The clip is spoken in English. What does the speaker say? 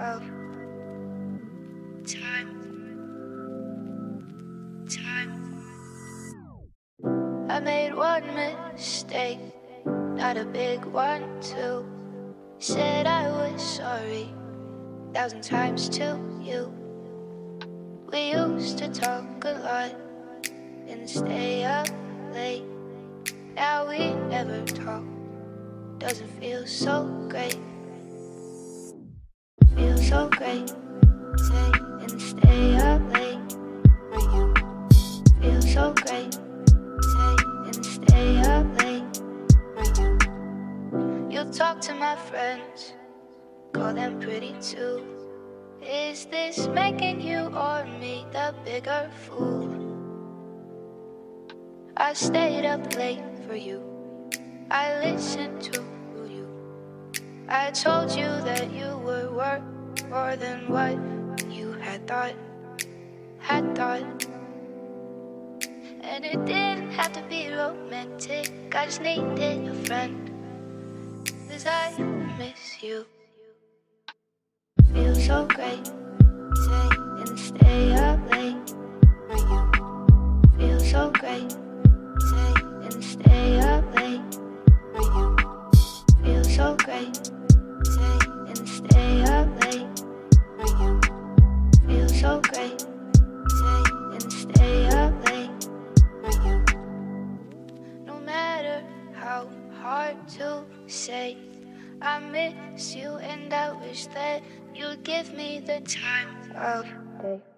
of time time I made one mistake not a big one too. Said I was sorry thousand times to you. We used to talk a lot and stay up late. Now we never talk doesn't feel so great so great. Stay and stay up late you. Feels so great. Stay and stay up late you. You talk to my friends, call them pretty too. Is this making you or me the bigger fool? I stayed up late for you. I listened to you. I told you that you were worth more than what you had thought, had thought. And it didn't have to be romantic, I just needed a friend. Cause I miss you. Feels so great, stay and stay up late you. Feels so great, stay and stay up late you. Feels so great, say, I miss you and I wish that you'd give me the time of day.